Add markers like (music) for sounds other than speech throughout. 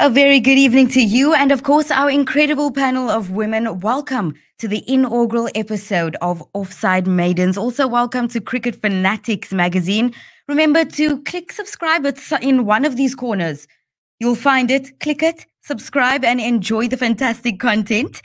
A very good evening to you, and of course, our incredible panel of women. Welcome to the inaugural episode of Offside Maidens. Also, welcome to Cricket Fanatics magazine. Remember to click subscribe. In one of these corners. You'll find it. Click it, subscribe, and enjoy the fantastic content.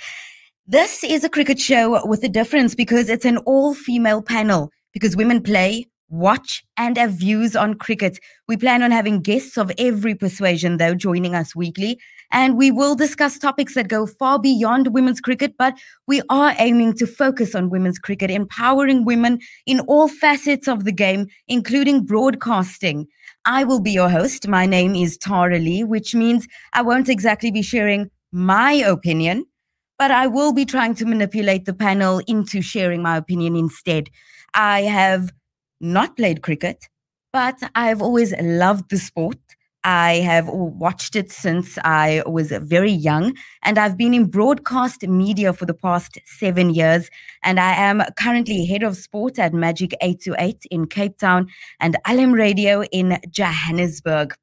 This is a cricket show with a difference because it's an all female panel because women play, watch and have views on cricket. We plan on having guests of every persuasion, though, joining us weekly. And we will discuss topics that go far beyond women's cricket, but we are aiming to focus on women's cricket, empowering women in all facets of the game, including broadcasting. I will be your host. My name is Tara Lee, which means I won't exactly be sharing my opinion, but I will be trying to manipulate the panel into sharing my opinion instead. I have not played cricket, but I've always loved the sport. I have watched it since I was very young, and I've been in broadcast media for the past seven years. And I am currently head of sport at Magic 828 in Cape Town and LM Radio in Johannesburg.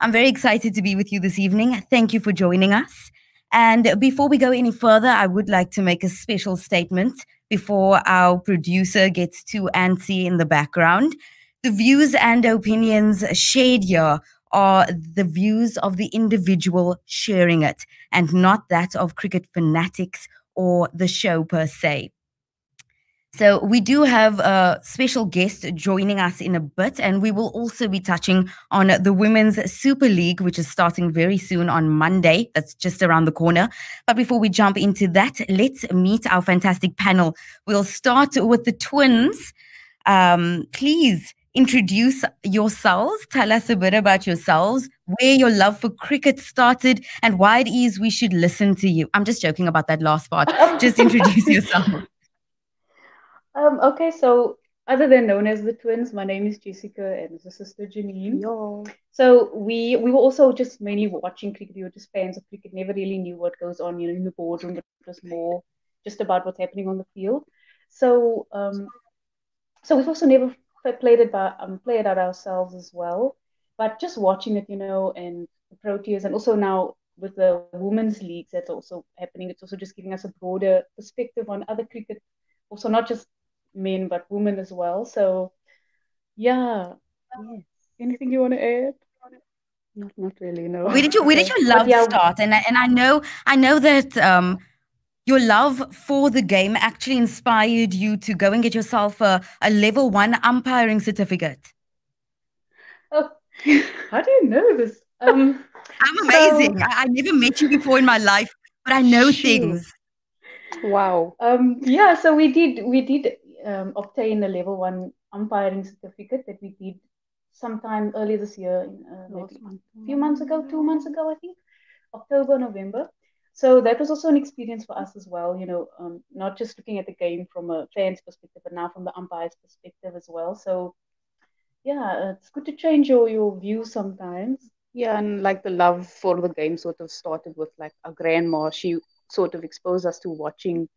I'm very excited to be with you this evening. Thank you for joining us. And before we go any further, I would like to make a special statement before our producer gets too antsy in the background. The views and opinions shared here are the views of the individual sharing it and not that of cricket fanatics or the show per se. So we do have a special guest joining us in a bit, and we will also be touching on the Women's Super League, which is starting very soon on Monday. That's just around the corner. But before we jump into that, let's meet our fantastic panel. We'll start with the twins. Um, please introduce yourselves. Tell us a bit about yourselves, where your love for cricket started, and why it is we should listen to you. I'm just joking about that last part. (laughs) just introduce yourself. Um, okay, so other than known as the twins, my name is Jessica and the sister Janine. Yo. So we we were also just mainly watching cricket. We were just fans of cricket. Never really knew what goes on, you know, in the boardroom. But it was more just about what's happening on the field. So um, so we've also never played it by um played it ourselves as well. But just watching it, you know, and the Proteas, and also now with the women's leagues that's also happening, it's also just giving us a broader perspective on other cricket. Also, not just men but women as well. So yeah. Yes. Anything you want to add? Not, not really. No. Where did you Where did your love yeah, start? And and I know I know that um your love for the game actually inspired you to go and get yourself a, a level one umpiring certificate. Oh, (laughs) how do you know this? Um, (laughs) I'm amazing. So, I, I, never met you before in my life, but I know things. Wow. Um, yeah. So we did. We did um, obtain a level one umpiring certificate that we did sometime earlier this year, uh, a few months ago, two months ago, I think, October, November. So that was also an experience for us as well, you know, um, not just looking at the game from a fan's perspective, but now from the umpire's perspective as well. So, yeah, it's good to change your, your view sometimes. Yeah, and like the love for the game sort of started with like a grandma. She sort of exposed us to watching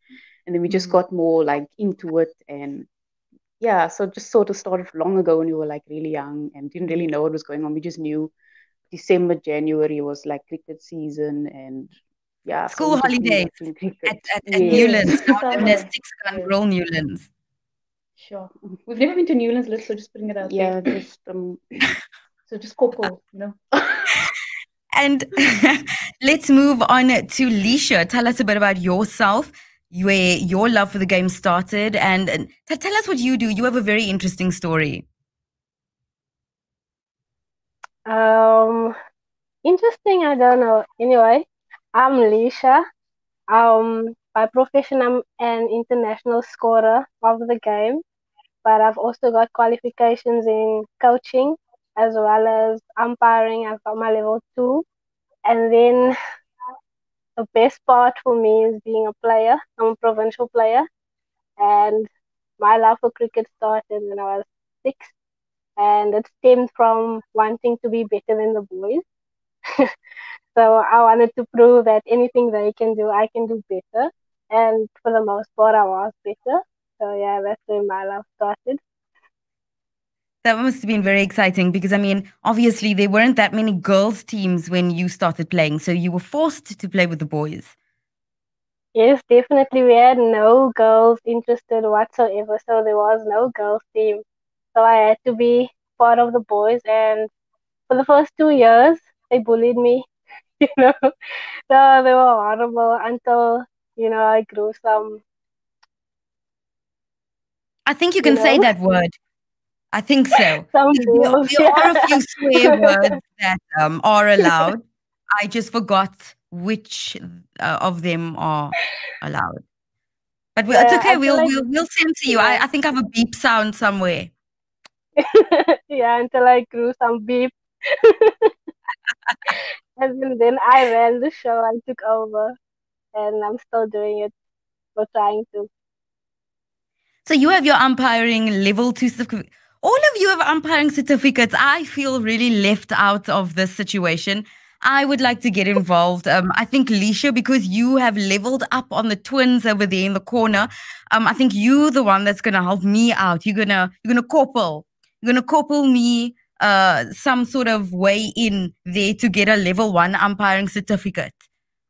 and then we just mm-hmm. got more like into it. And yeah so just sort of started long ago when we were like really young and didn't really know what was going on. We just knew december january was like cricket season and yeah school so holidays at, at, at newlands. Six gun grow newlands. Sure. We've never been to newlands let's so just putting it out yeah there. just um (laughs) so just coco you know. And (laughs) let's move on to Leisha. Tell us a bit about yourself where your love for the game started and, and tell us what you do. You have a very interesting story. Um interesting i don't know. Anyway i'm Leisha. um by profession i'm an international scorer of the game but i've also got qualifications in coaching as well as umpiring. I've got my level two. And then the best part for me is being a player. I'm a provincial player, and my love for cricket started when I was six, and it stemmed from wanting to be better than the boys. (laughs) so I wanted to prove that anything they can do, I can do better. And for the most part, I was better. So yeah, that's where my love started. That must have been very exciting because I mean, obviously there weren't that many girls teams when you started playing, so you were forced to play with the boys. Yes, definitely. We had no girls interested whatsoever, so there was no girls team. So I had to be part of the boys, and for the first two years, they bullied me. (laughs) you know, so they were horrible until you know I grew some. I think you can you know? say that word. I think so. (laughs) There, there are a few swear (laughs) words that um, are allowed. (laughs) I just forgot which uh, of them are allowed. But yeah, it's okay. We'll, like we'll we'll send to you. I, I think I have a beep sound somewhere. yeah, until I grew some beep. and then I ran the show. I took over, and I'm still doing it. We're trying to. So you have your umpiring level two. All of you have umpiring certificates. I feel really left out of this situation. I would like to get involved. Um, I think Leisha, because you have leveled up on the twins over there in the corner. Um, I think you're the one that's gonna help me out. You're gonna you're gonna couple. You're gonna couple me uh some sort of way in there to get a level one umpiring certificate.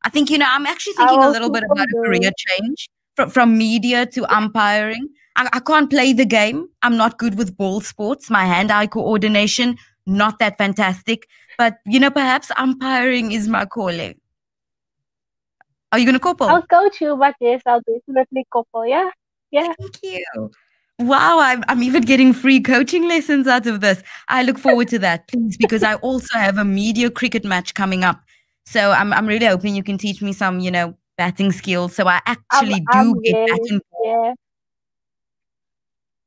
I think you know I'm actually thinking a little bit about a career change from from media to umpiring. I, I can't play the game. I'm not good with ball sports. My hand-eye coordination not that fantastic. But you know, perhaps umpiring is my calling. Are you going to couple? I'll coach you, but yes, I'll definitely couple. Yeah, yeah. Thank you. Wow, I'm, I'm even getting free coaching lessons out of this. I look forward to that, please, because I also have a media cricket match coming up. So I'm, I'm really hoping you can teach me some, you know, batting skills. So I um, actually I'm, do I'm get batting. Yeah.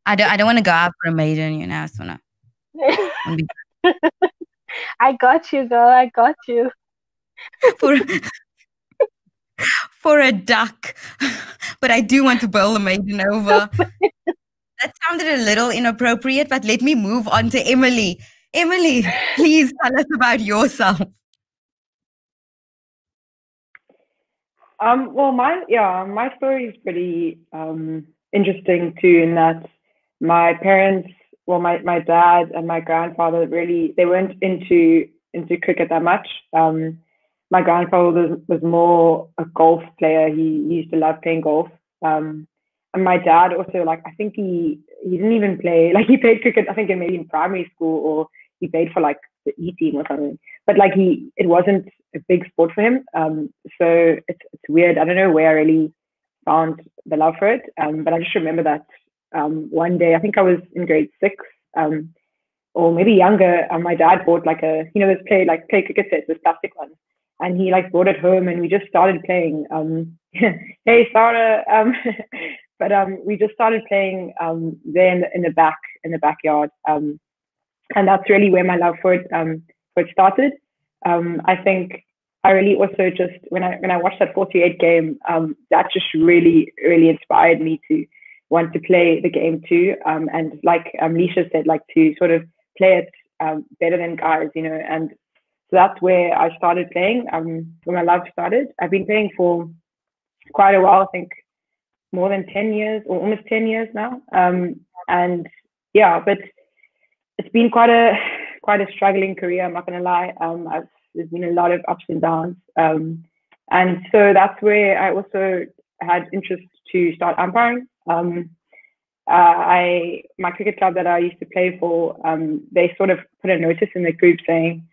I don't, I don't want to go out for a maiden, you know. I just want to. I got you, girl. I got you. (laughs) for (laughs) for a duck, (laughs) but I do want to bowl a maiden over. that sounded a little inappropriate, but let me move on to Emily. Emily, please tell us about yourself. Um, well, my yeah, my story is pretty um, interesting too, in that my parents well, my, my dad and my grandfather really they weren't into into cricket that much. Um, my grandfather was, was more a golf player. He, he used to love playing golf. Um, and my dad also like I think he he didn't even play (laughs) like he played cricket. I think in maybe in primary school or he played for like the E team or something. But like he it wasn't a big sport for him. Um, so it's it's weird. I don't know where I really found the love for it. Um, but I just remember that um, one day, I think I was in grade six, um, or maybe younger. And my dad bought like a, you know, this play like play cricket sets, this plastic one, and he like brought it home, and we just started playing. Um, (laughs) hey, Sarah. Um, (laughs) but um, we just started playing um, there in the, in the back in the backyard, um, and that's really where my love for it um, for it started. Um, I think I really also just when I when I watched that 48 game, um, that just really really inspired me to want to play the game too. Um, and like um, Leisha said, like to sort of play it um, better than guys, you know. And so that's where I started playing. Um, when my love started, I've been playing for quite a while. I think more than ten years or almost ten years now. Um, and yeah, but it's been quite a quite a struggling career. I'm not gonna lie. Um, I've, there's been a lot of ups and downs. Um, and so that's where I also had interest to start umpiring. Um, uh, I my cricket club that I used to play for, um, they sort of put a notice in the group saying,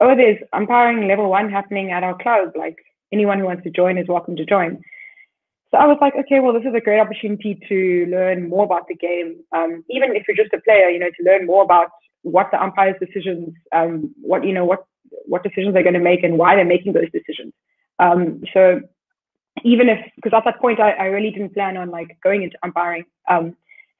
"Oh, there's umpiring level one happening at our club. Like anyone who wants to join is welcome to join." So I was like, okay, well, this is a great opportunity to learn more about the game, um, even if you're just a player, you know, to learn more about what the umpire's decisions, um, what you know, what what decisions they're going to make and why they're making those decisions. Um, so even if because at that point I, I really didn't plan on like going into umpiring. Um,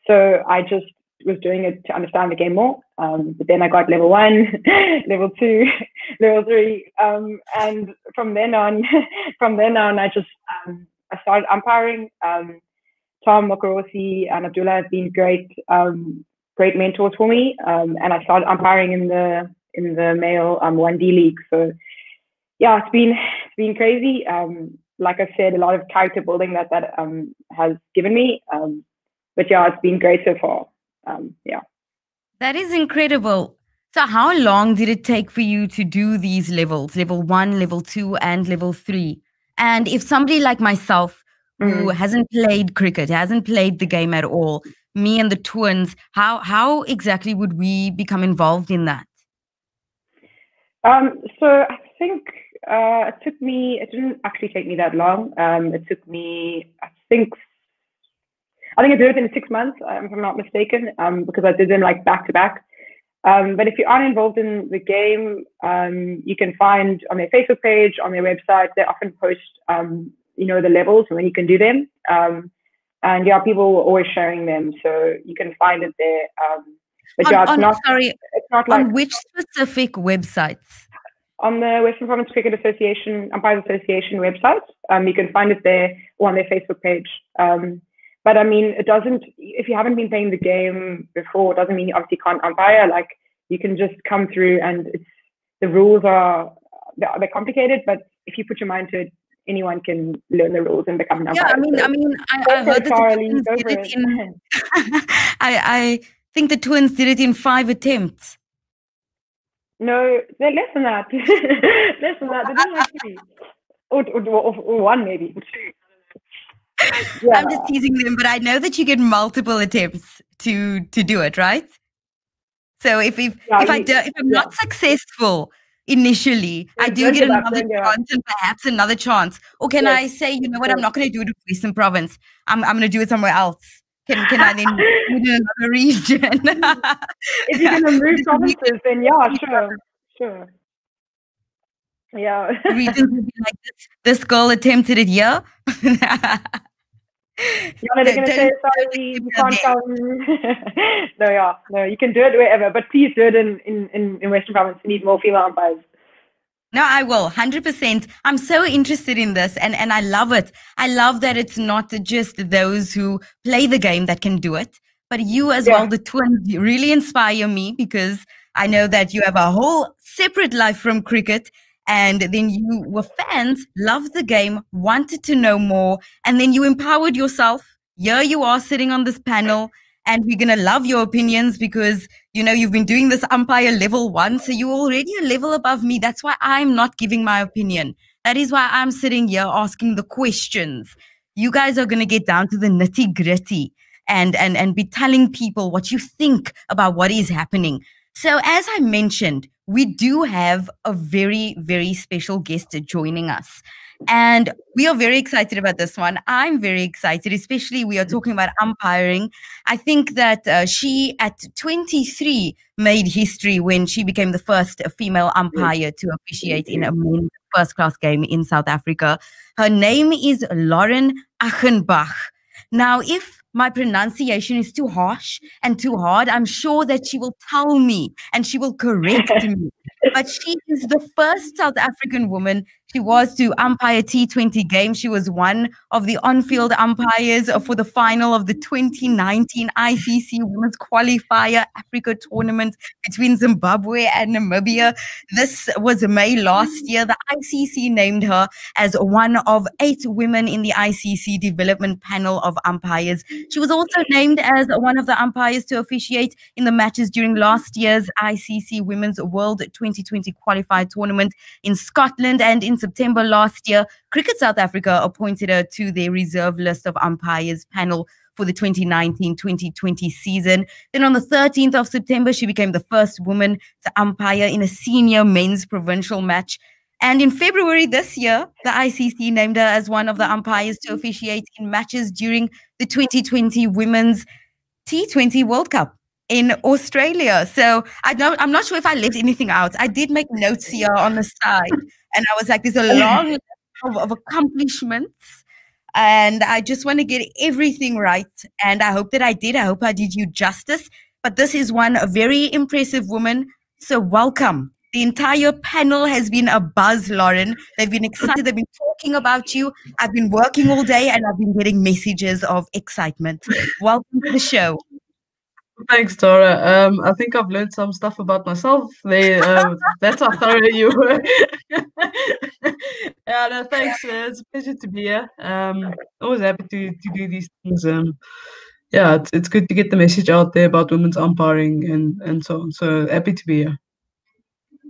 so I just was doing it to understand the game more. Um, but then I got level one, (laughs) level two, (laughs) level three, um, and from then on, (laughs) from then on, I just um, I started umpiring. Um, Tom Mokorosi and Abdullah have been great, um, great mentors for me, um, and I started umpiring in the in the male um, 1D league. So yeah, it's been it's been crazy. Like I said, a lot of character building that that um, has given me. Um, but yeah, it's been great so far. Um, yeah. That is incredible. So, how long did it take for you to do these levels, level one, level two, and level three? And if somebody like myself who Mm. hasn't played cricket, hasn't played the game at all, me and the twins, how how exactly would we become involved in that? Um, so I think uh, it took me. It didn't actually take me that long. Um, it took me. I think. I think I did it in six months, um, if I'm not mistaken, um, because I did them like back to back. Um, but if you aren't involved in the game, um, you can find on their Facebook page, on their website, they often post, um, you know, the levels and when you can do them. Um, and yeah, people are always sharing them, so you can find it there. Um, but On, yeah, it's on- not. sorry, It's not like on which specific websites? On the Western Province Cricket Association, Umpires Association website. Um, you can find it there or on their Facebook page. Um, but I mean, it doesn't, if you haven't been playing the game before, it doesn't mean you obviously can't umpire. Like, you can just come through and it's, the rules are, they're, they're complicated, but if you put your mind to it, anyone can learn the rules and become an umpire. Yeah. I mean, So I mean, I, I heard that the twins did it. in. (laughs) (laughs) I I think the twins did it in five attempts. No, they're less than that. (laughs) less than that. They did like three. Or, or, or, or one maybe. Two. Yeah. I'm just teasing them, but I know that you get multiple attempts to to do it, right? So if if, Yeah, if I you- do, if I'm yeah. not successful initially, I do get another don't give chance and perhaps another chance. Or can Yes, I say, you know what, I'm not going to do it in Western Province. I'm I'm going to do it somewhere else. Can can I then do it in another region? if you can remove (laughs) Just provinces, then yeah, sure, sure. Yeah. (laughs) regions will be like this. This girl attempted it here. You know, they're No, (laughs) gonna don't- say sorry, you can't come. no, yeah, no, you can do it wherever, but please do it in in in, in Western Province. We need more female umpires. No, I will. 100%. I'm so interested in this and, and I love it. I love that it's not just those who play the game that can do it, but you as Yeah. well, the twins, you really inspire me because I know that you have a whole separate life from cricket and then you were fans, loved the game, wanted to know more, and then you empowered yourself. Here you are sitting on this panel and we're going to love your opinions because you know you've been doing this umpire level one so you're already a level above me. That's why i'm not giving my opinion. That is why i'm sitting here asking the questions. You guys are going to get down to the nitty gritty and and and be telling people what you think about what is happening. So as i mentioned we do have a very very special guest joining us and we are very excited about this one. I'm very excited, especially we are talking about umpiring. I think that uh, she, at 23, made history when she became the first female umpire to officiate in a men's first class game in South Africa. Her name is Lauren Agenbag. Now, if my pronunciation is too harsh and too hard, I'm sure that she will tell me and she will correct me. (laughs) But she is the first South African woman she was to umpire T20 game. She was one of the on-field umpires for the final of the 2019 ICC Women's Qualifier Africa Tournament between Zimbabwe and Namibia. This was May last year. The ICC named her as one of eight women in the ICC development panel of umpires. She was also named as one of the umpires to officiate in the matches during last year's ICC Women's World 2020 Qualifier Tournament in Scotland and in September last year, Cricket South Africa appointed her to their reserve list of umpires panel for the 2019-2020 season. Then on the 13th of September, she became the first woman to umpire in a senior men's provincial match. And in February this year, the ICC named her as one of the umpires to officiate in matches during the 2020 Women's T20 World Cup in Australia. So I don't, I'm not sure if I left anything out. I did make notes here on the side, and I was like, there's a (laughs) long list of, of accomplishments. And I just want to get everything right. And I hope that I did. I hope I did you justice. But this is one a very impressive woman. So welcome. The entire panel has been a buzz, Lauren. They've been excited. They've been talking about you. I've been working all day and I've been getting messages of excitement. Welcome to the show. Thanks, Tara. Um, I think I've learned some stuff about myself. They, uh, (laughs) that's how thorough you were. (laughs) yeah, no, thanks. Uh, it's a pleasure to be here. Um, always happy to, to do these things. Um, yeah, it's it's good to get the message out there about women's umpiring and and so on. So happy to be here.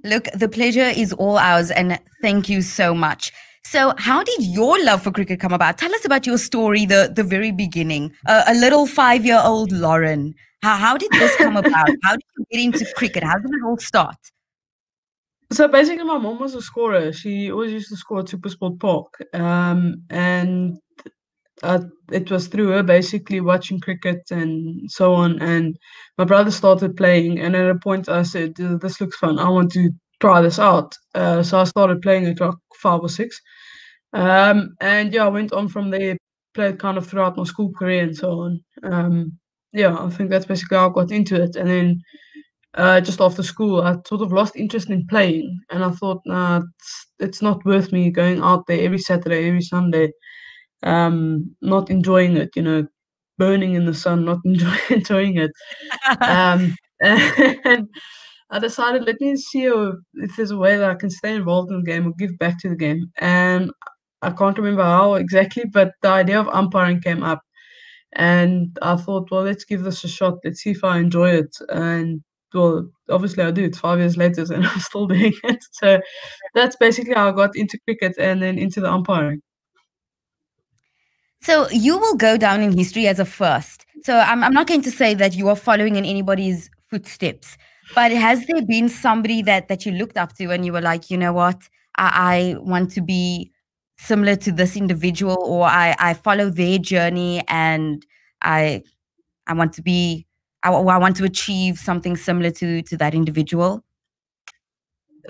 Look, the pleasure is all ours, and thank you so much. So, how did your love for cricket come about? Tell us about your story, the the very beginning. Uh, a little five year old Lauren. How how did this come about? How did you get into cricket? How did it all start? So basically, my mom was a scorer. She always used to score at Supersport Park, um, and uh, it was through her basically watching cricket and so on. And my brother started playing, and at a point I said, "This looks fun. I want to try this out." Uh, so I started playing at like five or six, um, and yeah, I went on from there. Played kind of throughout my school career and so on. Um, yeah, I think that's basically how I got into it. And then uh, just after school, I sort of lost interest in playing, and I thought, nah, it's, it's not worth me going out there every Saturday, every Sunday um, not enjoying it, you know, burning in the sun, not (laughs) enjoy, enjoying it. Um, (laughs) and I decided, let me see if there's a way that I can stay involved in the game or give back to the game. And I can't remember how exactly, but the idea of umpiring came up. And I thought, well, let's give this a shot. Let's see if I enjoy it. And well, obviously I do. It's five years later, (laughs) and I'm still doing it. So that's basically how I got into cricket and then into the umpiring. So you will go down in history as a first. So I'm, I'm not going to say that you are following in anybody's footsteps, but has there been somebody that that you looked up to and you were like, you know what, I, I want to be similar to this individual, or I, I follow their journey and I I want to be I, I want to achieve something similar to to that individual?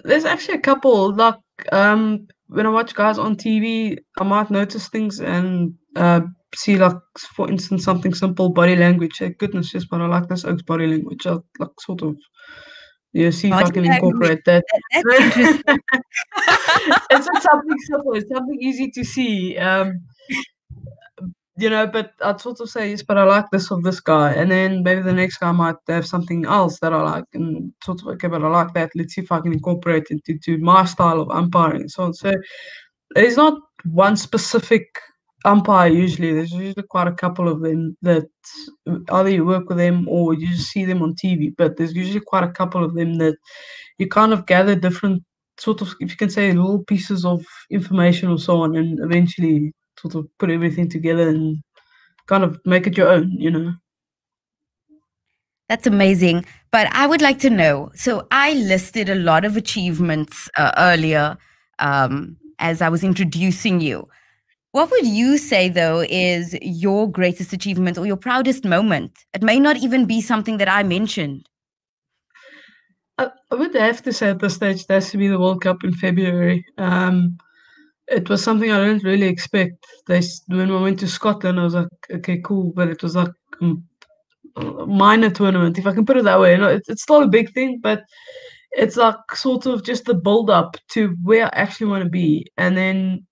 There's actually a couple. Like um, when I watch guys on TV, I might notice things and uh, see like for instance something simple body language. Hey, goodness, yes, but I like this Oaks body language. I like sort of yeah, see if I can incorporate that. That's (laughs) interesting. (laughs) it's not something simple. It's something easy to see. Um, you know, but I'd sort of say yes, but I like this of this guy, and then maybe the next guy might have something else that I like, and sort of okay, but I like that. Let's see if I can incorporate it into my style of umpiring. So, on. so there's not one specific umpire usually. There's usually quite a couple of them that either you work with them or you just see them on TV. But there's usually quite a couple of them that you kind of gather different sort of, if you can say, little pieces of information or so on, and eventually sort of put everything together and kind of make it your own, you know. That's amazing. But I would like to know so I listed a lot of achievements uh, earlier um, as I was introducing you. What would you say, though, is your greatest achievement or your proudest moment? It may not even be something that I mentioned. I, would have to say at this stage, it has to be the World Cup in February. Um, it was something I didn't really expect. They when we went to Scotland, I was like, okay, cool, but it was like um, a minor tournament, if I can put it that way. You know, it's, still a big thing, but it's like sort of just the build up to where I actually want to be. And then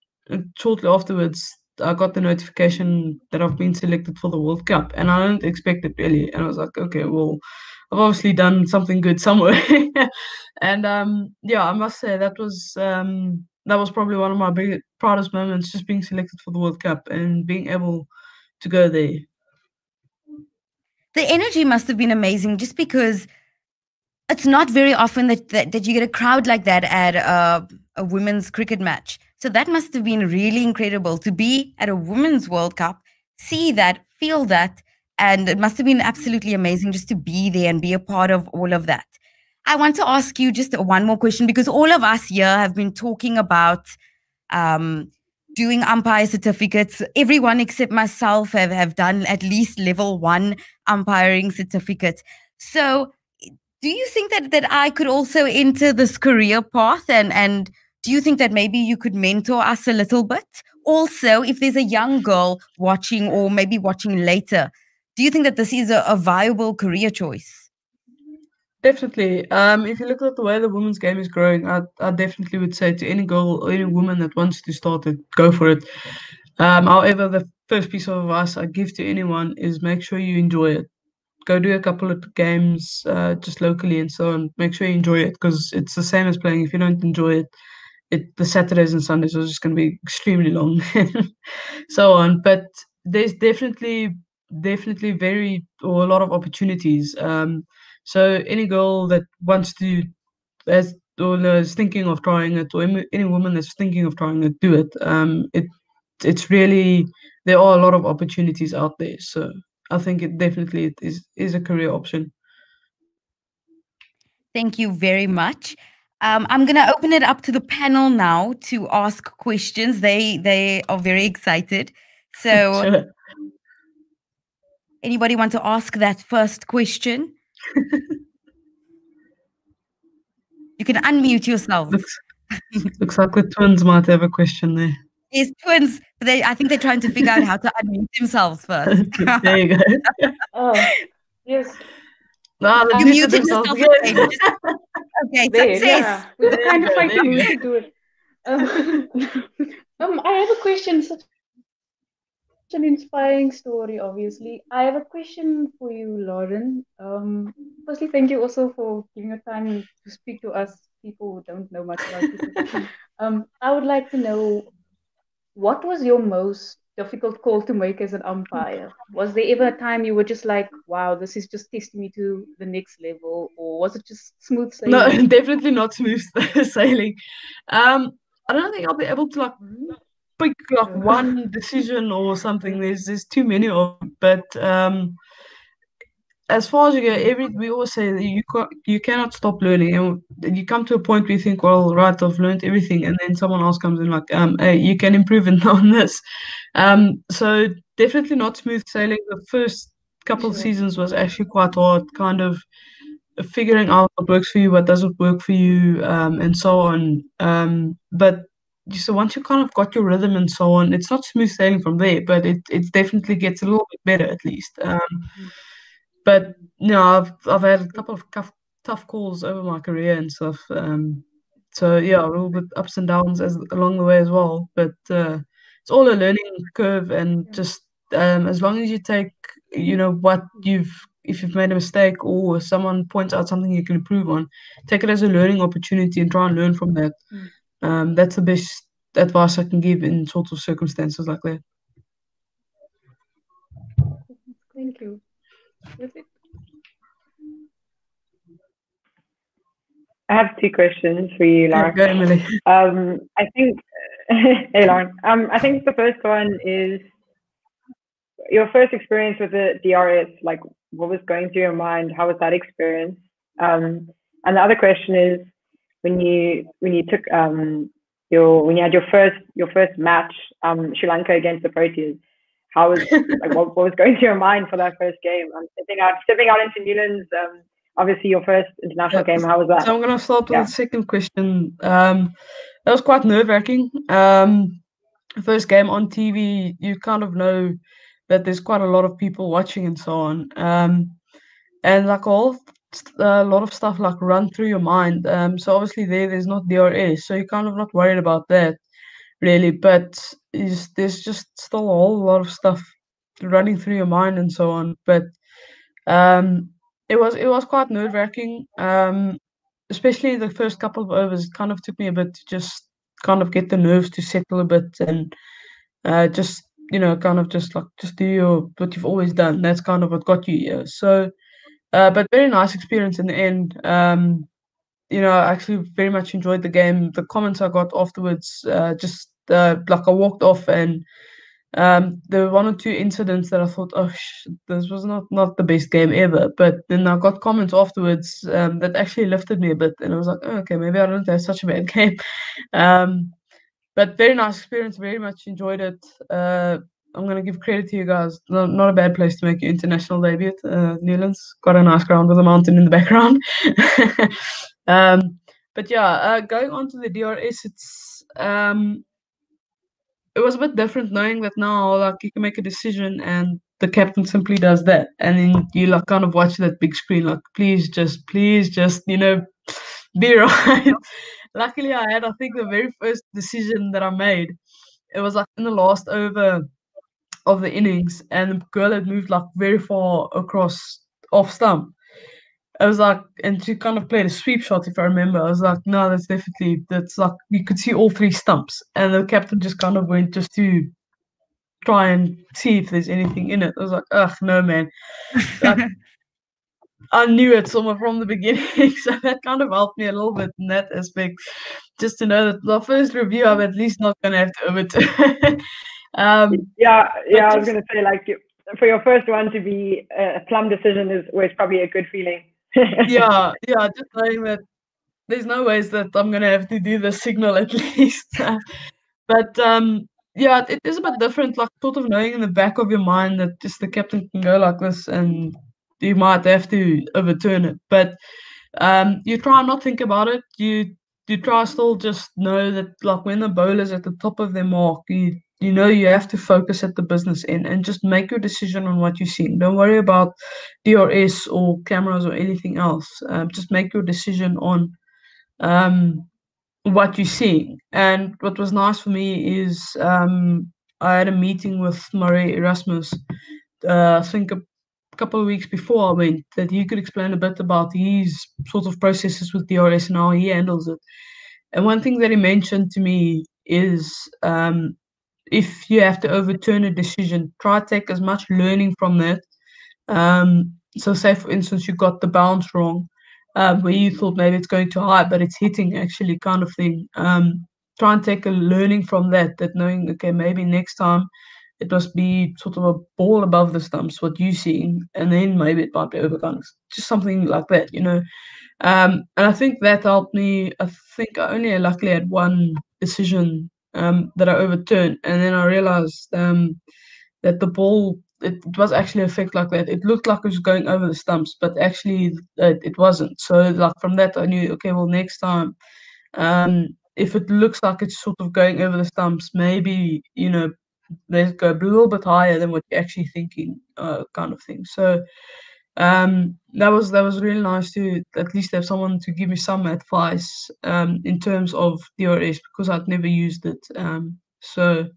shortly afterwards, I got the notification that I've been selected for the World Cup, and I didn't expect it really. And I was like, okay, well, I've obviously done something good somewhere. (laughs) and um, yeah, I must say that was um, that was probably one of my biggest proudest moments, just being selected for the World Cup and being able to go there. The energy must have been amazing, just because it's not very often that, that, that you get a crowd like that at a, a women's cricket match. So that must have been really incredible to be at a women's World Cup, see that, feel that, and it must have been absolutely amazing just to be there and be a part of all of that. I want to ask you just one more question because all of us here have been talking about um, doing umpire certificates. Everyone except myself have, have done at least level one umpiring certificate. So do you think that that I could also enter this career path and and do you think that maybe you could mentor us a little bit? Also, if there's a young girl watching or maybe watching later, do you think that this is a, a viable career choice? Definitely. Um, if you look at the way the women's game is growing, I, I definitely would say to any girl or any woman that wants to start it, go for it. Um, however, the first piece of advice I give to anyone is make sure you enjoy it. Go do a couple of games uh, just locally and so on. Make sure you enjoy it because it's the same as playing. If you don't enjoy it, it the Saturdays and Sundays are just going to be extremely long, (laughs) so on. But there's definitely definitely very or a lot of opportunities. Um, so any girl that wants to as or is thinking of trying it, or any, any woman that's thinking of trying it, do it. Um, it it's really there are a lot of opportunities out there. So I think it definitely is is a career option. Thank you very much. Um, I'm going to open it up to the panel now to ask questions. They they are very excited. So, (laughs) Sure. anybody want to ask that first question? (laughs) you can unmute yourself. Looks looks like the twins might have a question there. Yes, twins. They, I think they're trying to figure out how to unmute themselves first. (laughs) there you go. Oh, yes. Ah, they you muted muted themselves. yourself. Yes. Just- okay, There, success. yeah. We were There kind of go, fighting there who to do it. Um, (laughs) um, I have a question. Such an inspiring story, obviously. I have a question for you, Lauren. Um, firstly, thank you also for giving your time to speak to us, people who don't know much about you. (laughs) Um, I would like to know what was your most difficult call to make as an umpire? Was there ever a time you were just like, wow, this is just testing me to the next level? Or was it just smooth sailing? No, (laughs) definitely not smooth (laughs) sailing. Um, I don't think I'll be able to like pick like one decision or something. There's there's too many of them. But um, as far as you go, every we always say that you ca- you cannot stop learning, and you come to a point where you think, well, right, I've learned everything, and then someone else comes in like, um, hey, you can improve (laughs) on this. Um, so definitely not smooth sailing. The first couple of Sure. seasons was actually quite hard, kind of figuring out what works for you, what doesn't work for you, um, and so on. Um, but so once you kind of got your rhythm and so on, it's not smooth sailing from there, but it it definitely gets a little bit better at least. Um, but no, I've I've had a couple of tough tough calls over my career and stuff. Um, so yeah, a little bit ups and downs as along the way as well. But uh, it's all a learning curve, and just um, as long as you take, you know, what you've if you've made a mistake or someone points out something you can improve on, take it as a learning opportunity and try and learn from that. Mm. Um, that's the best advice I can give in sort of circumstances like that. Thank you. I have two questions for you, Laura. go, Emily. Um, I think, (laughs) hey, Lauren. Um, I think the first one is your first experience with the DRS. Like, what was going through your mind? How was that experience? Um, and the other question is, when you when you took um your when you had your first your first match, um, Sri Lanka against the Proteas, how was like what, what was going through your mind for that first game? Um, stepping out stepping out into Newlands, um, obviously your first international Yeah, game. How was that? So I'm gonna start with Yeah. the second question. Um, that was quite nerve-wracking. Um, first game on TV, you kind of know that there's quite a lot of people watching and so on. Um, and like all a lot of stuff like run through your mind. Um, so obviously there there's not DRS, so you're kind of not worried about that really. But is there's just still a whole lot of stuff running through your mind and so on. But um, it was it was quite nerve wracking. Um, especially the first couple of overs, it kind of took me a bit to just kind of get the nerves to settle a bit and uh, just you know kind of just like just do your what you've always done. That's kind of what got you here. So, uh, but very nice experience in the end. Um, you know, I actually very much enjoyed the game. The comments I got afterwards, uh, just uh, like I walked off and um, there were one or two incidents that I thought, oh, sh- this was not not the best game ever. But then I got comments afterwards um, that actually lifted me a bit, and I was like, oh, okay, maybe I don't have such a bad (laughs) game. Um, but very nice experience. Very much enjoyed it. Uh, I'm gonna give credit to you guys. Not, not a bad place to make your international debut. Uh, Newlands got a nice ground with a mountain in the (laughs) background. (laughs) um, but yeah, uh, going on to the DRS, it's um, it was a bit different knowing that now like you can make a decision and the captain simply does that. And then you like kind of watch that big screen like please just please just you know (laughs) be right. (laughs) Luckily i had i think the very first decision that i made. It was like in the last over of the innings and the girl had moved like very far across off stump I was like, and she kind of played a sweep shot, if I remember. I was like, no, that's definitely, that's like, you could see all three stumps. And the captain just kind of went just to try and see if there's anything in it. I was like, ugh, no, man. Like, (laughs) I knew it somewhere from the beginning, (laughs) so that kind of helped me a little bit in that aspect, just to know that the first review I'm at least not going to have to overturn. (laughs) um, yeah, yeah, I was going to say like for your first one to be a plum decision is always probably a good feeling. Yeah, yeah, just knowing that there's no ways that I'm gonna have to do the signal at (laughs) least. but um, yeah, it is a bit different, like sort of knowing in the back of your mind that just the captain can go like this and you might have to overturn it. But um, you try and not think about it. You you try still just know that like when the bowler's at the top of their mark, you you know you have to focus at the business end and just make your decision on what you're seeing. Don't worry about DRS or cameras or anything else. Um, just make your decision on um, what you're seeing. And what was nice for me is um, I had a meeting with Marais Erasmus, uh, I think a couple of weeks before I went, that he could explain a bit about his sort of processes with DRS and how he handles it. And one thing that he mentioned to me is um, if you have to overturn a decision, try take as much learning from that. Um, so, say for instance, you got the bounce wrong, uh, where you thought maybe it's going too high, but it's hitting actually, kind of thing. Um, try and take a learning from that, that knowing, okay, maybe next time it must be sort of a ball above the stumps, what you're seeing, and then maybe it might be overcome. Just something like that, you know. Um, and I think that helped me. I think I only luckily had one decision um, that I overturned, and then I realized um, that the ball it, it was actually a effect like that. It looked like it was going over the stumps, but actually uh, it wasn't. So like from that, I knew okay, well next time, um, if it looks like it's sort of going over the stumps, maybe you know let's go a little bit higher than what you're actually thinking, uh, kind of thing. So um, that was that was really nice to at least have someone to give me some advice um, in terms of DRS because I'd never used it. Um, so,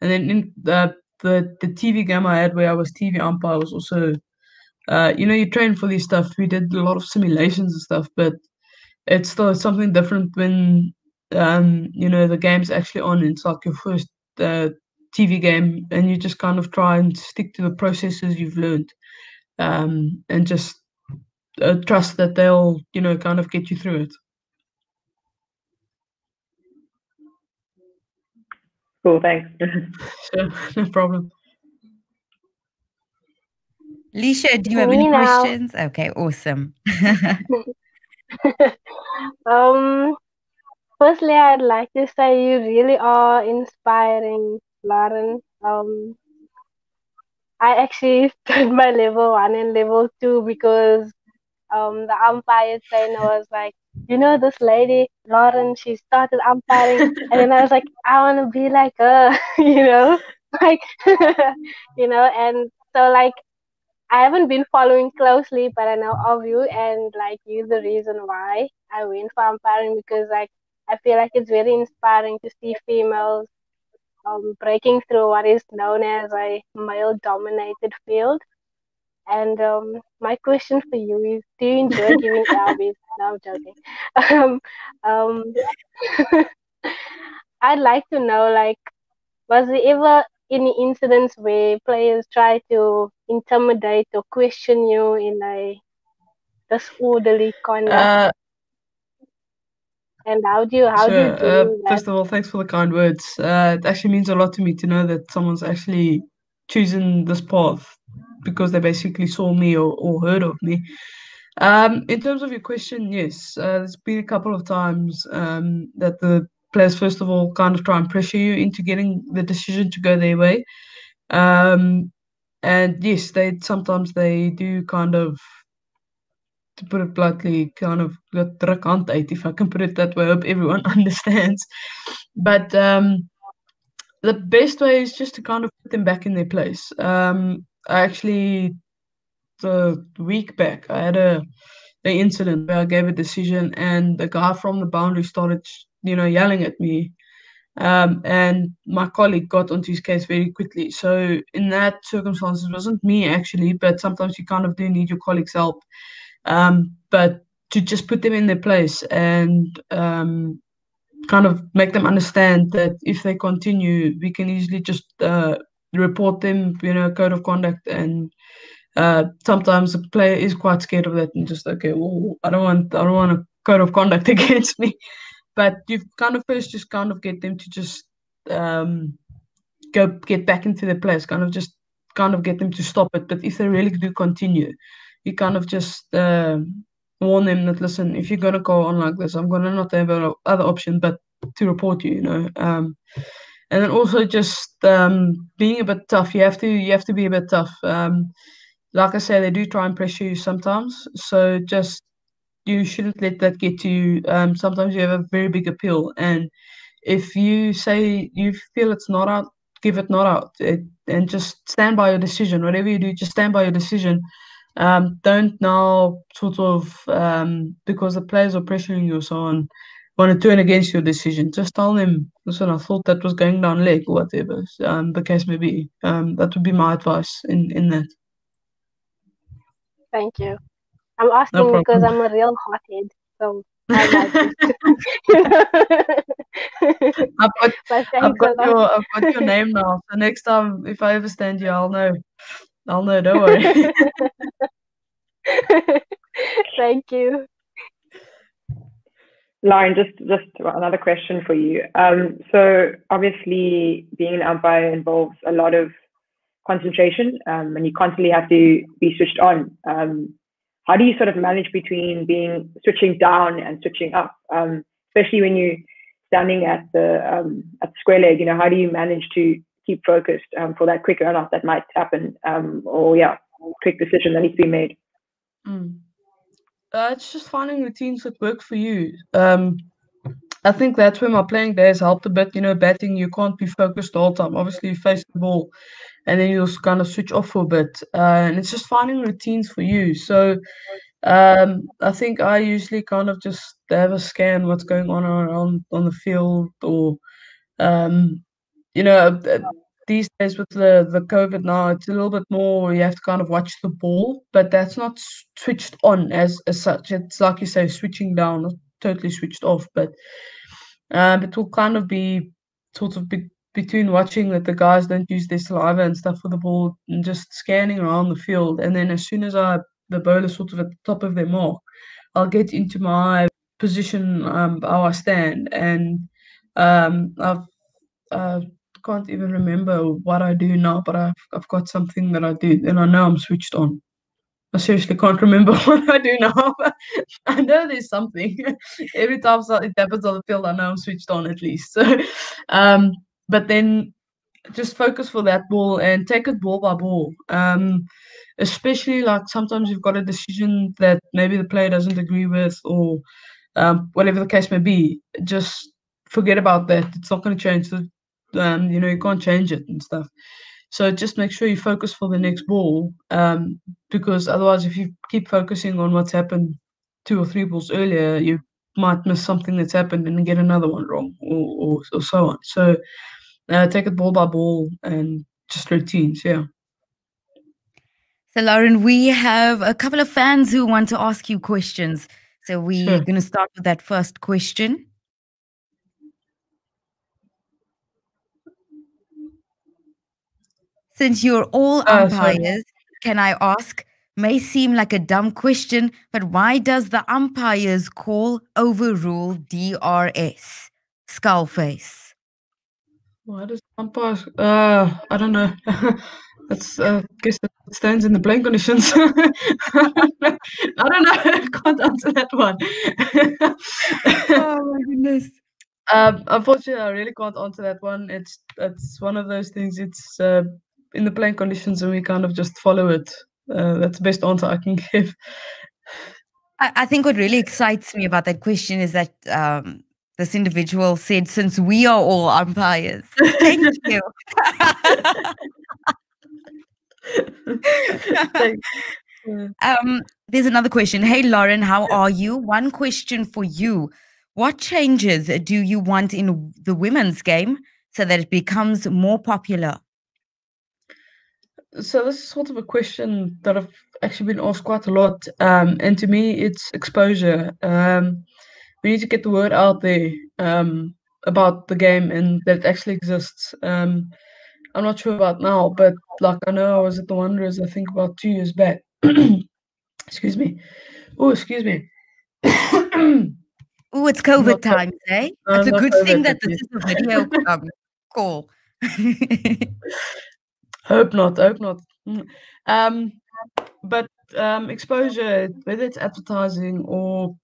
and then in the the the TV game I had where I was TV umpire was also, uh, you know, you train for this stuff. We did a lot of simulations and stuff, but it's still something different when um, you know the game's actually on. It's like your first uh, TV game, and you just kind of try and stick to the processes you've learned um, and just uh, trust that they'll, you know, kind of get you through it. Cool, thanks. (laughs) (laughs) So, no problem. Leisha, do you have Me any now. questions? Okay, awesome. (laughs) um, firstly, I'd like to say you really are inspiring, Lauren. Um, I actually (laughs) started my level one and level two because um the umpire trainer was like, you know, this lady, Lauren, she started umpiring, and then I was like, I want to be like her, (laughs) you know, like, (laughs) you know, and so like I haven't been following closely, but I know of you, and like you, the reason why I went for umpiring because like I feel like it's very inspiring to see females um breaking through what is known as a male-dominated field. And um, my question for you is, do you enjoy giving LBs? (laughs) No, I'm joking. Um, um, (laughs) I'd like to know, like, was there ever any incidents where players try to intimidate or question you in a disorderly conduct? Uh, and how do you how do you. Uh, first of all, thanks for the kind words. Uh, it actually means a lot to me to know that someone's actually choosing this path because they basically saw me or, or heard of me. Um, in terms of your question, yes, uh, there's been a couple of times um, that the players, first of all, kind of try and pressure you into getting the decision to go their way. Um, and yes, they sometimes they do kind of, to put it bluntly, kind of get druk if I can put it that way. I hope everyone (laughs) understands. But um, the best way is just to kind of put them back in their place. Um, I actually the week back, I had a an incident where I gave a decision, and the guy from the boundary started, you know, yelling at me. Um, and my colleague got onto his case very quickly. So in that circumstance, it wasn't me actually, but sometimes you kind of do need your colleague's help. Um, but to just put them in their place and um, kind of make them understand that if they continue, we can easily just uh, report them, you know, code of conduct. And uh, sometimes the player is quite scared of that and just okay, well, I don't want, I don't want a code of conduct (laughs) against me. But you kind of first just kind of get them to just um, go get back into their place, kind of just kind of get them to stop it. But if they really do continue, you kind of just uh, warn them that listen, if you're gonna go on like this, I'm gonna not have other option but to report you. You know, um, and then also just um, being a bit tough. You have to you have to be a bit tough. Um, like I say, they do try and pressure you sometimes. So just you shouldn't let that get to you. Um, sometimes you have a very big appeal, and if you say you feel it's not out, give it not out, it, and just stand by your decision. Whatever you do, just stand by your decision. Um, don't now sort of um, because the players are pressuring you so on want to turn against your decision. Just tell them, listen, I thought that was going down leg or whatever um, the case may be. Um, that would be my advice in in that. Thank you. I'm asking no because I'm a real hothead, so (laughs) I've got, (laughs) I've got your I've got your name now. So next time if I ever stand you, I'll know. I'll know, don't worry. (laughs) Thank you. Lauren, just just another question for you. Um, so obviously, being an umpire involves a lot of concentration, um, and you constantly have to be switched on. Um, how do you sort of manage between being switching down and switching up, um, especially when you're standing at the um, at the square leg? You know, how do you manage to keep focused um, for that quick runoff that might happen, or yeah, quick decision that needs to be made? Mm. Uh, it's just finding routines that work for you. Um, I think that's where my playing days helped a bit. You know, batting, you can't be focused all the time. Obviously, you face the ball and then you'll kind of switch off for a bit. Uh, and it's just finding routines for you. So um, I think I usually kind of just have a scan what's going on around on the field or, um, you know, these days with the the COVID now, it's a little bit more. You have to kind of watch the ball, but that's not switched on as as such. It's like you say, switching down, not totally switched off, but um, it will kind of be sort of be, between watching that the guys don't use their saliva and stuff for the ball, and just scanning around the field. And then as soon as I the bowler sort of at the top of their mark, I'll get into my position, um, how I stand, and um, I've uh, can't even remember what I do now, but I've I've got something that I do, and I know I'm switched on. I seriously can't remember (laughs) what I do now. but I know there's something. (laughs) Every time it happens on the field, I know I'm switched on at least. So, (laughs) um, but then just focus for that ball and take it ball by ball. Um, especially like sometimes you've got a decision that maybe the player doesn't agree with, or um, whatever the case may be. Just forget about that. It's not going to change the um, you know, you can't change it and stuff. So just make sure you focus for the next ball, um, because otherwise, if you keep focusing on what's happened two or three balls earlier, you might miss something that's happened and get another one wrong, or or, or so on. So uh, take it ball by ball and just routines, yeah. So, Lauren, we have a couple of fans who want to ask you questions. So, we're sure. going to start with that first question. Since you're all oh, umpires, can I ask? May seem like a dumb question, but why does the umpires call overrule DRS? Skullface. Why does umpires? Uh, I don't know. (laughs) That's uh, I guess it stands in the playing conditions. (laughs) I don't know. (laughs) I can't answer that one. oh my goodness. Um, unfortunately, I really can't answer that one. It's it's one of those things. It's uh, in the playing conditions and we kind of just follow it. Uh, that's the best answer I can (laughs) give. I, I, think what really excites me about that question is that um, this individual said, since we are all umpires. (laughs) Thank you. (laughs) um, there's another question. Hey, Lauren, how are you? One question for you. What changes do you want in the women's game so that it becomes more popular? So this is sort of a question that I've actually been asked quite a lot. Um, and to me, it's exposure. Um, we need to get the word out there um, about the game and that it actually exists. Um, I'm not sure about now, but like I know I was at the Wanderers. I think about two years back. (coughs) excuse me. Oh, excuse me. (coughs) Oh, it's COVID times, eh? No, It's a good COVID, thing that this is a video um, call. (laughs) (laughs) Hope not. Hope not. Mm. Um, but um, exposure, whether it's advertising or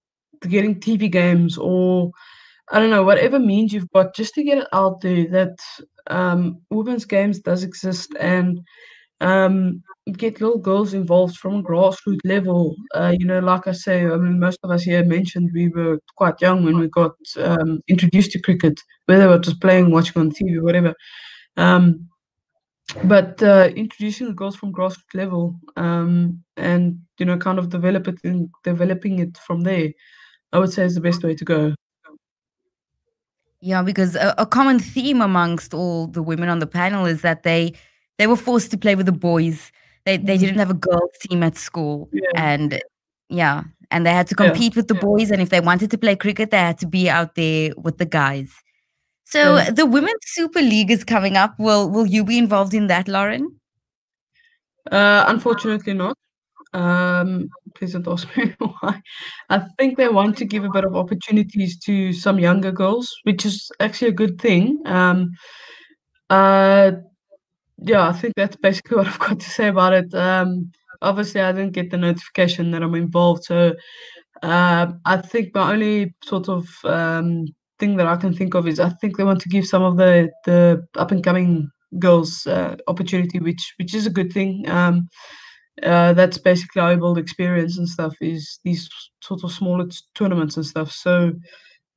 getting TV games or I don't know, whatever means you've got, just to get it out there that um, women's games does exist and um, get little girls involved from a grassroots level. Uh, you know, like I say, I mean, most of us here mentioned we were quite young when we got um, introduced to cricket, whether it was playing, watching on TV, whatever. Um, but uh, introducing the girls from grassroots level um, and you know kind of develop it and developing it from there i would say is the best way to go Yeah, because a, a common theme amongst all the women on the panel is that they they were forced to play with the boys. They they Mhm. didn't have a girls team at school, Yeah. and yeah, and they had to Yeah. compete with the boys. And if they wanted to play cricket, they had to be out there with the guys. So Yeah. the women's Super League is coming up. Will will you be involved in that, Lauren? uh, unfortunately not um, please don't ask me (laughs) why i think they want to give a bit of opportunities to some younger girls which is actually a good thing um, uh, yeah i think that's basically (laughs) what i've got to say about it um, obviously i didn't get the notification that i'm involved so uh, i think my only sort of um, thing that i can think of is i think they want to give some of the the up and coming girls uh, opportunity which which is a good thing um, uh, that's basically how I build experience and stuff is these sort of smaller t- tournaments and stuff. So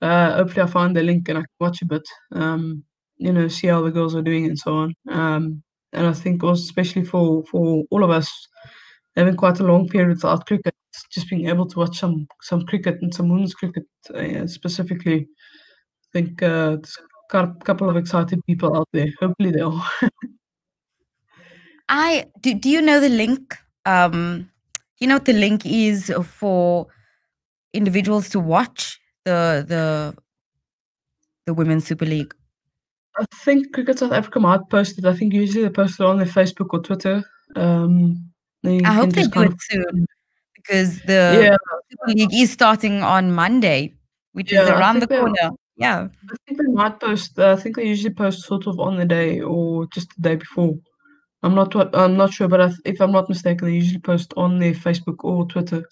uh, hopefully I find the link and I can watch a bit, um, you know, see how the girls are doing and so on. Um, and I think also especially for for all of us having quite a long period without cricket, just being able to watch some some cricket and some women's cricket uh, specifically, think uh, there's a couple of excited people out there. Hopefully they are. I do. Do you know the link? Um, you know what the link is for individuals to watch the the the women's Super League. I think Cricket South Africa might post it. I think usually they post it on their Facebook or Twitter. Um, I hope they do it soon because the Yeah, Super League is starting on Monday, which Yeah, is around the corner. Yeah. I think they might post. Uh, I think they usually post sort of on the day or just the day before. I'm not. I'm not sure, but I, th- if I'm not mistaken, they usually post on their Facebook or Twitter.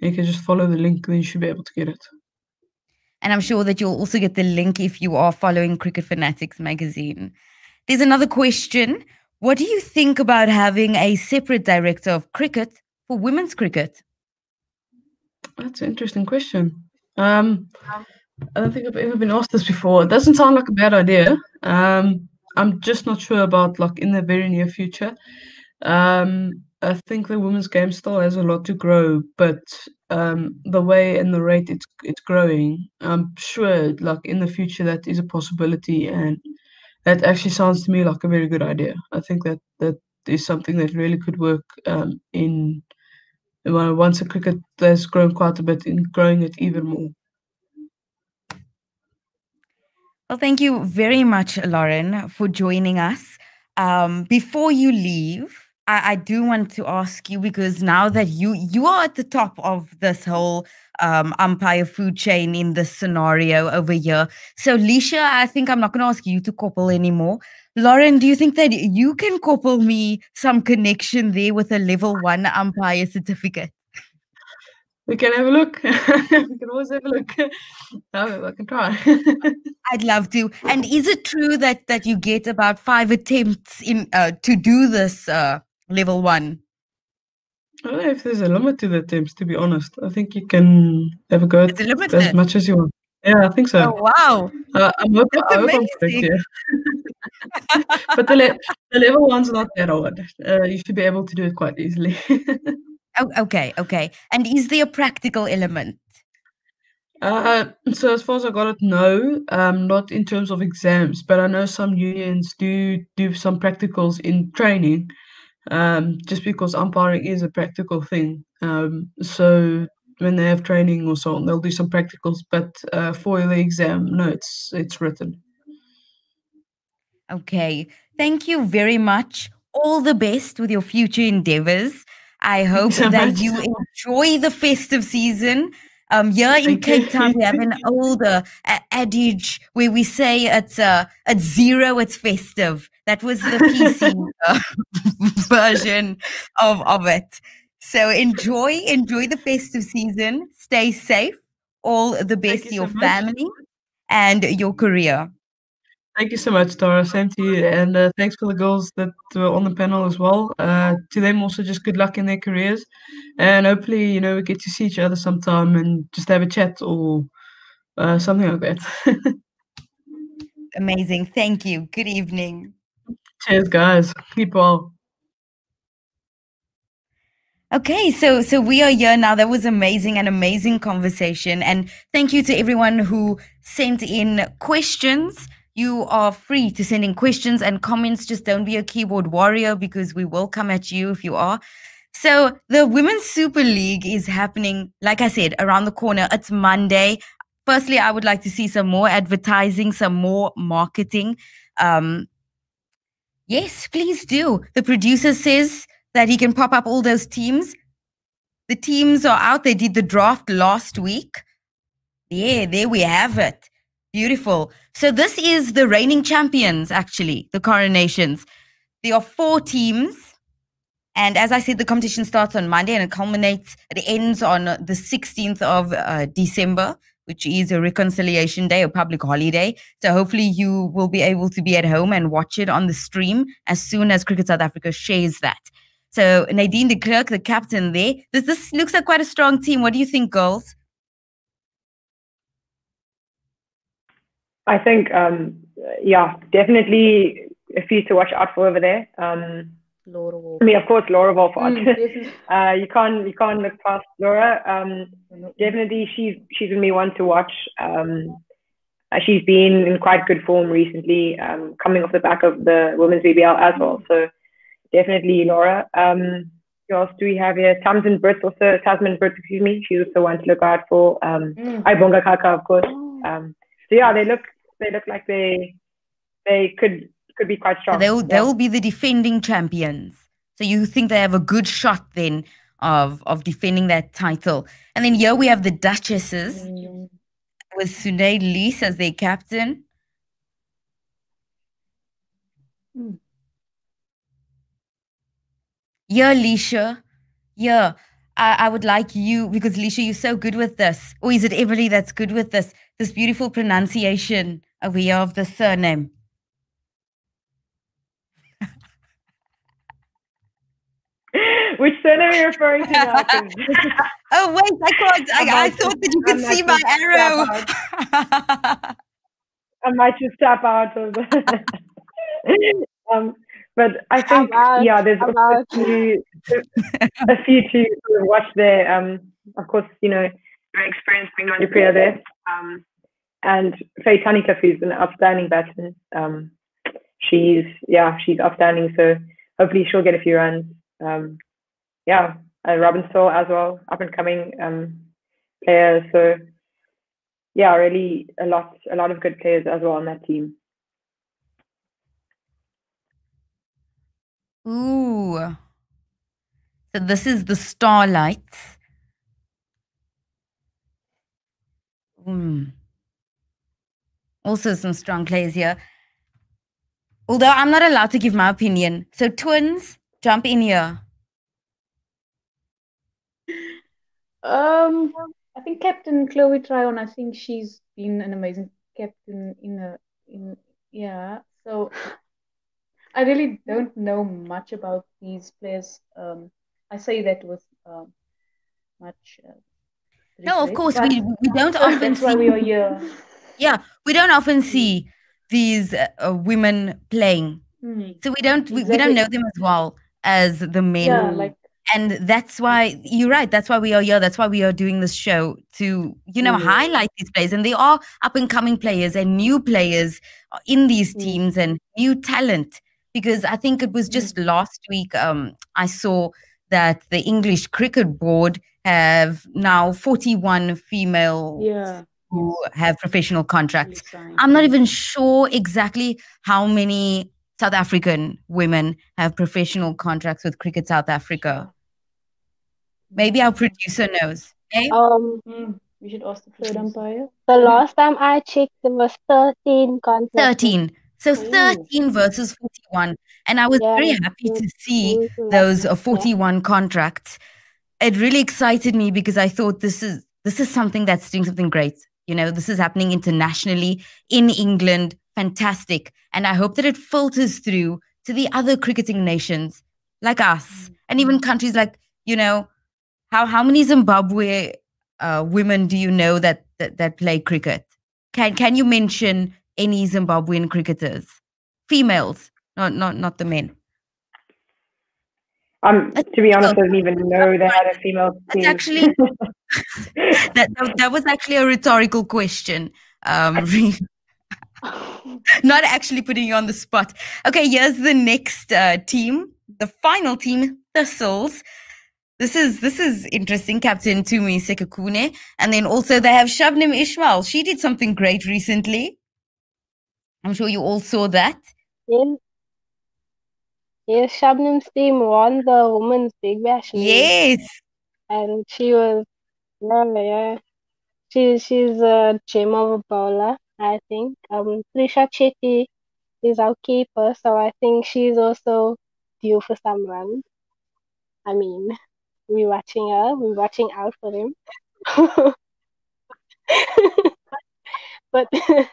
You can just follow the link, then you should be able to get it. And I'm sure that you'll also get the link if you are following Cricket Fanatics magazine. There's another question. What do you think about having a separate director of cricket for women's cricket? That's an interesting question. Um, I don't think I've ever been asked this before. It doesn't sound like a bad idea. Um, I'm just not sure about like in the very near future. Um, I think the women's game still has a lot to grow, but um, the way and the rate it's it's growing, I'm sure like in the future that is a possibility, and that actually sounds to me like a very good idea. I think that that is something that really could work um, in once the cricket has grown quite a bit, in growing it even more. Well, thank you very much, Lauren, for joining us. Um, before you leave, I, I do want to ask you because now that you you are at the top of this whole um, umpire food chain in this scenario over here. So, Leisha, I think I'm not going to ask you to couple anymore. Lauren, do you think that you can couple me some connection there with a level one umpire certificate? We can have a look. (laughs) we can always have a look. (laughs) No, I can try. (laughs) I'd love to. And is it true that that you get about five attempts in uh, to do this uh, level one? I don't know if there's a limit to the attempts, to be honest. I think you can have a go at as much as you want. Yeah, I think so. Oh wow! Uh, I'm That's I hope I'm correct here. but the, le- the level one's not that hard. Uh, you should be able to do it quite easily. Oh, okay, okay. And is there a practical element? Uh, so as far as I got it, no, um, not in terms of exams, but I know some unions do do some practicals in training, um, just because umpiring is a practical thing. Um, so when they have training or so on, they'll do some practicals, but uh, for the exam, no, it's it's written. Okay. Thank you very much. All the best with your future endeavors. I hope so (laughs) that much. you enjoy the festive season. Um, here in Thank Cape. Town, we have an (laughs) older uh, adage where we say it's uh, at zero, it's festive. That was the PC (laughs) uh, version of, of it. So enjoy, enjoy the festive season. Stay safe. All the best to your so much. family and your career. Thank you so much, Tara. Same to you. And uh, thanks for the girls that were on the panel as well. Uh, to them also, just good luck in their careers. And hopefully, you know, we get to see each other sometime and just have a chat or uh, something like that. (laughs) Amazing. Thank you. Good evening. Cheers, guys. Keep well. Okay, so so we are here now. That was amazing, an amazing conversation, and thank you to everyone who sent in questions. You are free to send in questions and comments. Just don't be a keyboard warrior because we will come at you if you are. So the Women's Super League is happening, like I said, around the corner. It's Monday. Firstly, I would like to see some more advertising, some more marketing. Um, yes, please do. The producer says that he can pop up all those teams. The teams are out. They did the draft last week. Yeah, there we have it. Beautiful. So this is the reigning champions, actually, the coronations. There are four teams. And as I said, the competition starts on Monday and it culminates, it ends on the 16th of uh, December, which is a reconciliation day, a public holiday. So hopefully you will be able to be at home and watch it on the stream as soon as Cricket South Africa shares that. So Nadine de Klerk, the captain there. This, this looks like quite a strong team. What do you think, girls? I think, um, yeah, definitely a few to watch out for over there. Um, Laura Wolf. I mean, of course, Laura Wolvaardt. Mm, (laughs) uh, you can't you can't look past Laura. Um, definitely, she's she's gonna be one to watch. Um, uh, she's been in quite good form recently, um, coming off the back of the women's BBL as well. So definitely Laura. Um, who else do we have here? Tamsin Britt also, Tazmin Britt, excuse me. She's also one to look out for. Um, Mm. Ayabonga Khaka, of course. Oh. Um, so yeah, they look they look like they they could could be quite strong. They'll Yeah. they'll be the defending champions. So you think they have a good shot then of of defending that title. And then here we have the Duchesses Mm. with Sune Luus as their captain. Hmm. Yeah, Leisha. Yeah. I, I would like you because Leisha, you're so good with this. Or is it Everly that's good with this? This beautiful pronunciation over here of the surname. (laughs) Which surname are you referring to now? 'Cause (laughs) Oh wait, I can't. I, I might thought that you could see my arrow. I might just tap out of the. (laughs) um, but I think out, yeah, there's a few, a few to sort of watch there. Um, of course, you know, very experienced Bingman Priya there, um, and Faye Tanika, who's an outstanding batsman. Um, she's yeah, she's outstanding. So hopefully she'll get a few runs. Um, yeah, uh, Robin Saw as well, up and coming um, player. So yeah, really a lot, a lot of good players as well on that team. Ooh. So this is the Starlights. Hmm. Also some strong players here. Although I'm not allowed to give my opinion. So twins, jump in here. Um, I think Captain Chloe Tryon, I think she's been an amazing captain in a in yeah. So I really don't know much about these players. Um, I say that with um, much. Uh, No, of course we we don't (laughs) often that's why we are here. Yeah we don't often see these uh, uh, women playing. Hmm. So we don't we, we don't know them as well as the men. Yeah, like and that's why you're right that's why we are here that's why we are doing this show to you know Mm. highlight these players and they are up and coming players and new players uh, in these Mm. teams and new talent because i think it was just last week um i saw that the english cricket board have now 41 female yeah. Who have professional contracts. I'm not even sure exactly how many South African women have professional contracts with Cricket South Africa. Maybe our producer knows. Eh? Um, Mm, we should ask the third umpire. the last time I checked, there was 13 contracts. 13. So Ooh. 13 versus 41. And I was Yeah, very happy to see those uh, Yeah. 41 contracts. It really excited me because I thought this is this is something that's doing something great. You know, this is happening internationally in England. Fantastic. And I hope that it filters through to the other cricketing nations like us and even countries like, you know, how how many Zimbabwe uh, women do you know that, that that play cricket? Can can you mention any Zimbabwean cricketers? Females, not not not the men. Um, to be honest, I difficult. didn't even know they had a female That's team. actually (laughs) that, that that was actually a rhetorical question. Um, (laughs) not actually putting you on the spot. Okay, here's the next uh, team, the final team, Thistles. This is this is interesting. Captain Tumi Sekhukhune, and then also they have Shabnim Ismail. She did something great recently. I'm sure you all saw that. Yes, yes, Shabnim's team won the Women's Big Bash Yes, and she was, yeah, yeah. She, she's a gem of a bowler, I think. Um, Trisha Chetty is our keeper, so I think she's also due for some runs. I mean, we're watching her, we're watching out for him. (laughs) But (laughs)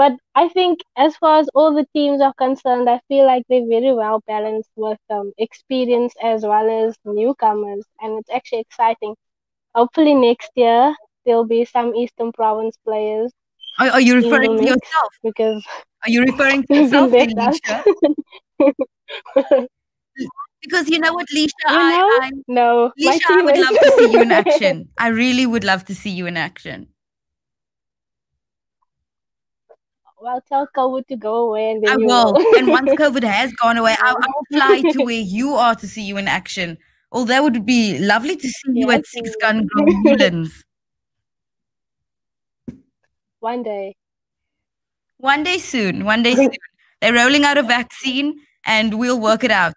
but I think as far as all the teams are concerned, I feel like they're very well balanced with um, experience as well as newcomers, and it's actually exciting. Hopefully next year there'll be some Eastern Province players are, are you referring to yourself? because Are you referring to (laughs) yourself, Leisha? (laughs) Because you know what, Leisha, You I, know? I No, Leisha, I would love to see you in action. I really would love to see you in action. Well, tell COVID to go away and then I will. will. And once (laughs) COVID has gone away, I, I will fly to (laughs) where you are to see you in action. Oh, that would be lovely to see you at Six Gun Grill Newlands. (laughs) One day. One day soon. One day soon. They're rolling out a vaccine and we'll work it out.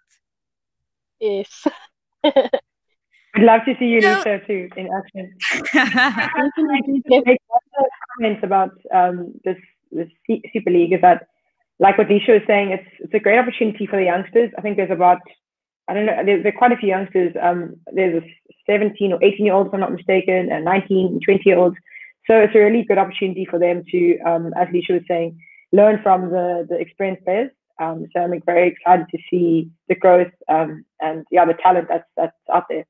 Yes. I'd love to see you, No. Lisa, too, in action. Definitely. Just make one more comment about um, this this C- Super League is that, like what Leisha was saying, it's it's a great opportunity for the youngsters. I think there's about I don't know, there, there are quite a few youngsters. Um, there's a 17 or 18 year olds, if I'm not mistaken, and 19 and 20 year olds. So it's a really good opportunity for them to, um, as Leisha was saying, learn from the the experienced players. Um, so I'm very excited to see the growth um, and yeah, the talent that's that's out there.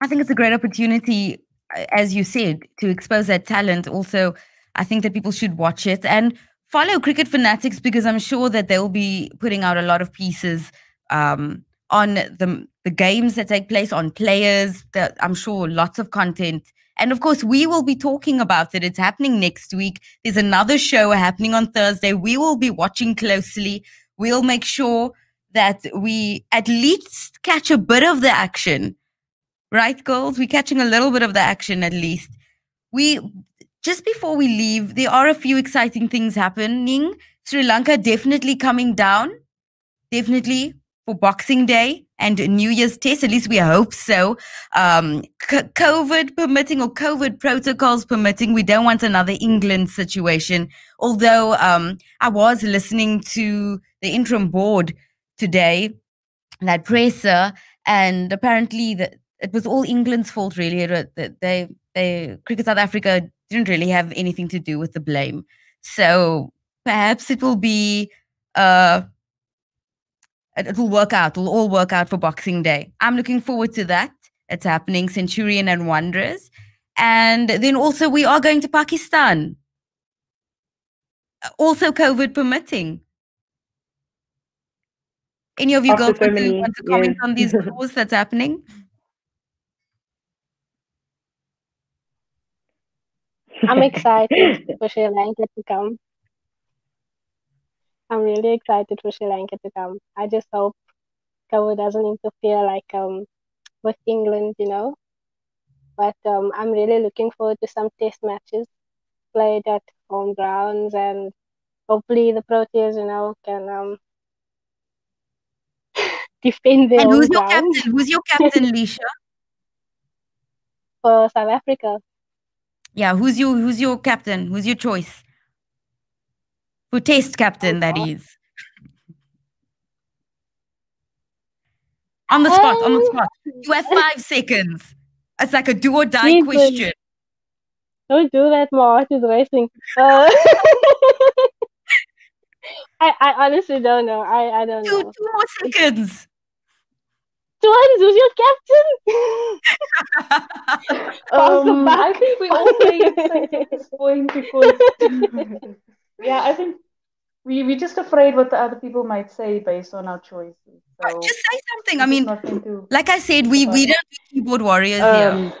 I think it's a great opportunity, as you said, to expose that talent. Also, I think that people should watch it and follow Cricket Fanatics because I'm sure that they'll be putting out a lot of pieces um, on the the games that take place, on players. That I'm sure lots of content. And of course, we will be talking about it. It's happening next week. There's another show happening on Thursday. We will be watching closely. We'll make sure that we at least catch a bit of the action right girls we're catching a little bit of the action at least we just before we leave there are a few exciting things happening. Sri lanka definitely coming down. Definitely for boxing day and new year's test. At least we hope so. Um covid permitting or covid protocols permitting we don't want another england situation. Although um i was listening to the interim board today that presser and apparently it was all England's fault, really. That they, they, Cricket South Africa didn't really have anything to do with the blame. So perhaps it will be, uh, it, will work out. It'll all work out for Boxing Day. I'm looking forward to that. It's happening, Centurion and Wanderers. And then also, we are going to Pakistan. Uh, Also, COVID permitting. Any of you After girls so want, to, many want to comment years. on these (laughs) laws that's happening? I'm excited (laughs) for Sri Lanka to come. I'm really excited for Sri Lanka to come. I just hope COVID doesn't interfere like um with England, you know. But um, I'm really looking forward to some test matches played at home grounds, and hopefully the Proteas, you know, can um, (laughs) defend their And who's your ground captain? Who's your captain, (laughs) Leisha? for South Africa. Yeah, who's your who's your captain? Who's your choice? Who taste captain, that is. On the spot, on the Um, spot. You have five seconds. It's like a do or die question. Don't do that. My heart is racing. Uh, (laughs) I, I honestly don't know. I, I don't Two, know. two more seconds. Twins, who's your captain? (laughs) Um, buck. I think we all play it safe at this point because, (laughs) yeah, I think we we're just afraid what the other people might say based on our choices. So Just say something. I mean, to. like I said, we we don't do keyboard warriors here. Um,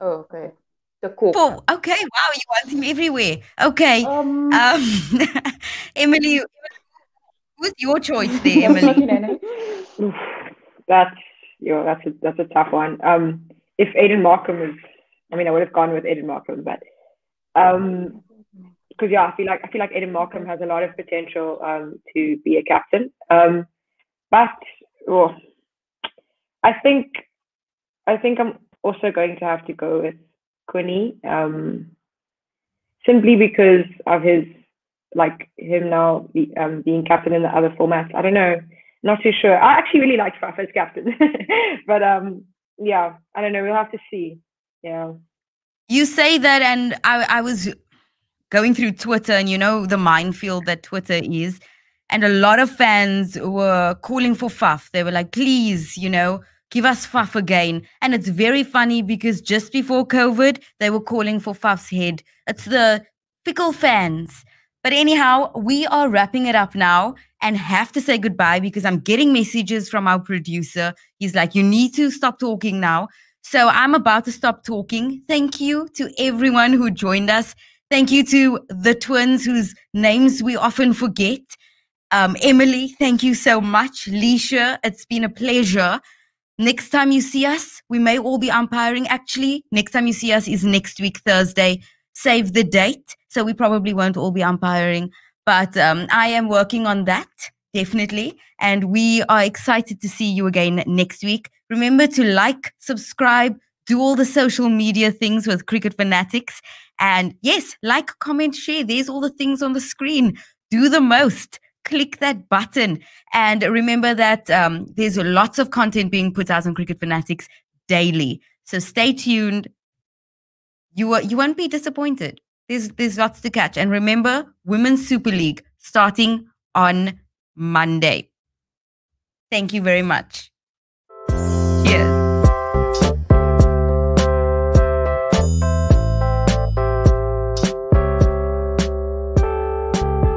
oh, okay. De Kock. Oh, okay. Wow, you want him everywhere. Okay. Um, Um, (laughs) Emily, who's your choice there, (laughs) Emily? in any- Oof, that's you know, (laughs) that's a that's a tough one. Um, if Aiden Markram was, I mean, I would have gone with Aiden Markram, but um, because yeah, I feel like I feel like Aiden Markram has a lot of potential um to be a captain. Um, but oh, I think I think I'm also going to have to go with Quinny. Um, simply because of his like him now be, um, being captain in the other formats. I don't know not too sure. I actually really liked Faf as captain, (laughs) but um, yeah, I don't know. We'll have to see. Yeah. You say that, and I, I was going through Twitter, and you know the minefield that Twitter is, and a lot of fans were calling for Faf. They were like, "Please, you know, give us Faf again." And it's very funny because just before COVID, they were calling for Faf's head. It's the fickle fans. But anyhow, we are wrapping it up now and have to say goodbye because I'm getting messages from our producer. He's like, You need to stop talking now. So I'm about to stop talking. Thank you to everyone who joined us. Thank you to the twins whose names we often forget. Um, Emily, thank you so much. Leisha, it's been a pleasure. Next time you see us, we may all be umpiring. Actually, next time you see us is next week, Thursday. Save the date. So we probably won't all be umpiring. But um, I am working on that, definitely. And we are excited to see you again next week. Remember to like, subscribe, do all the social media things with Cricket Fanatics. And yes, like, comment, share. There's all the things on the screen. Do the most. Click that button. And remember that um, there's lots of content being put out on Cricket Fanatics daily. So stay tuned. You, are, you won't be disappointed. There's, there's lots to catch. And remember, Women's Super League starting on Monday. Thank you very much. Cheers.